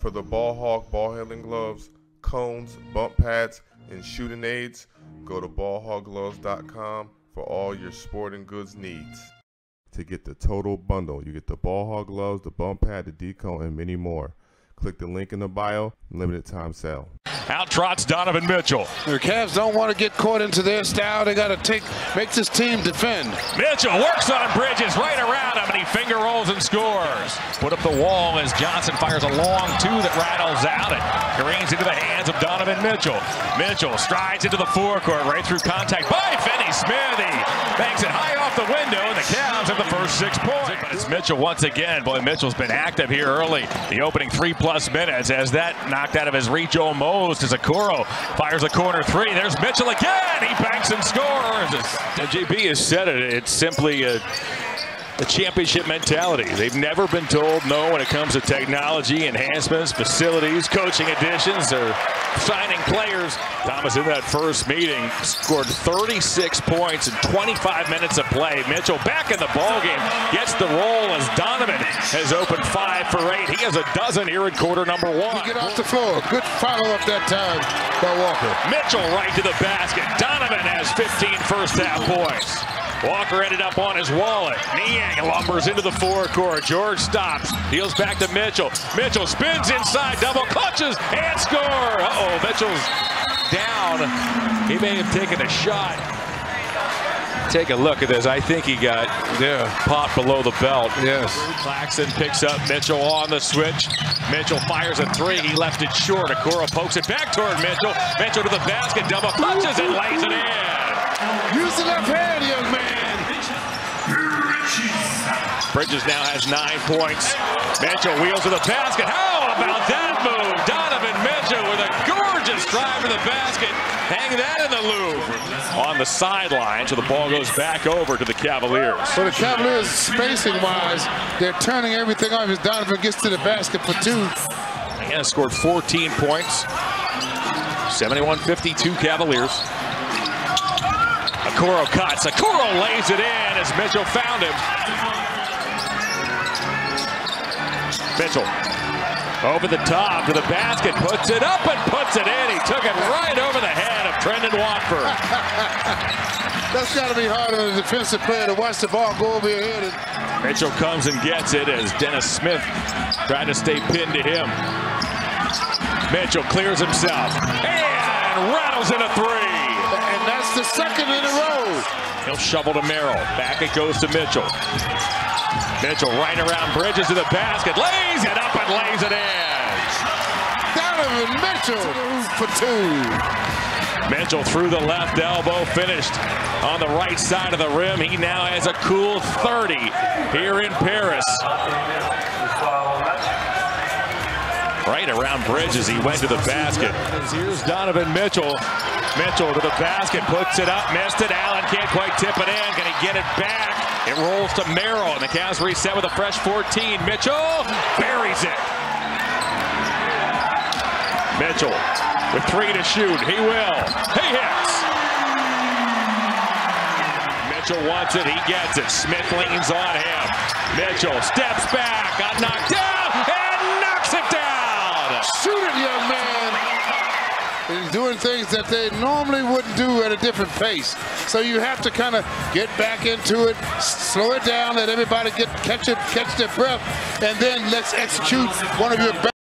For the Ball Hog ball handling gloves, cones, bump pads, and shooting aids, go to ballhoggloves.com for all your sporting goods needs. To get the total bundle, you get the ball hog gloves, the bump pad, the decone, and many more. Click the link in the bio, limited time sale. Out trots Donovan Mitchell. The Cavs don't want to get caught into their style. They got to take, make this team defend. Mitchell works on Bridges right around him, and he finger rolls and scores. Put up the wall as Johnson fires a long two that rattles out and careens into the hands of Donovan Mitchell. Mitchell strides into the forecourt right through contact by Finney Smith. He banks it high off the window, and the Cavs have the six points. But it's Mitchell once again. Boy, Mitchell's been active here early. The opening three plus minutes as that knocked out of his reach almost as Okoro fires a corner three. There's Mitchell again. He banks and scores. JB has said it. It's simply a the championship mentality. They've never been told no when it comes to technology, enhancements, facilities, coaching additions, or signing players. Thomas in that first meeting scored 36 points in 25 minutes of play. Mitchell back in the ball game gets the roll as Donovan has opened five for eight. He has a dozen here in quarter number one. He get off the floor. Good follow up that time by Walker. Mitchell right to the basket. Donovan has 15 first half points. Walker ended up on his wallet. Niang lumbers into the forecourt. George stops. Deals back to Mitchell. Mitchell spins inside, double clutches, and score. Uh-oh, Mitchell's down. He may have taken a shot. Take a look at this. I think he got yeah. popped below the belt. Yes. Claxton picks up Mitchell on the switch. Mitchell fires a three. He left it short. Okoro pokes it back toward Mitchell. Mitchell to the basket, double clutches and lays it in. Use the left hand, young man. Bridges now has nine points. Mitchell wheels to the basket. How about that move? Donovan Mitchell with a gorgeous drive to the basket. Hang that in the loop. On the sideline, so the ball goes back over to the Cavaliers. So the Cavaliers, spacing-wise, they're turning everything off as Donovan gets to the basket for two. He has scored 14 points. 71-52 Cavaliers. Okoro cuts. Okoro lays it in as Mitchell found him. Mitchell over the top to the basket, puts it up and puts it in. He took it right over the head of Trendon Watford. That's got to be hard on a defensive player to watch the ball go over your head. And... Mitchell comes and gets it as Dennis Smith tried to stay pinned to him. Mitchell clears himself and rattles in a three. And that's the second in a row. He'll shovel to Merrill. Back it goes to Mitchell. Mitchell right around Bridges to the basket. Lays it up and lays it in. Donovan Mitchell for two. Mitchell through the left elbow, finished on the right side of the rim. He now has a cool 30 here in Paris. Right around Bridges, he went to the basket. Here's Donovan Mitchell. Mitchell to the basket, puts it up, missed it. Allen can't quite tip it in. Can he get it back? It rolls to Merrill, and the Cavs reset with a fresh 14. Mitchell buries it. Mitchell with three to shoot. He will. He hits. Mitchell wants it. He gets it. Smith leans on him. Mitchell steps back. That they normally wouldn't do at a different pace. So you have to kind of get back into it, slow it down, let everybody get catch it, catch their breath, and then let's execute one of your best.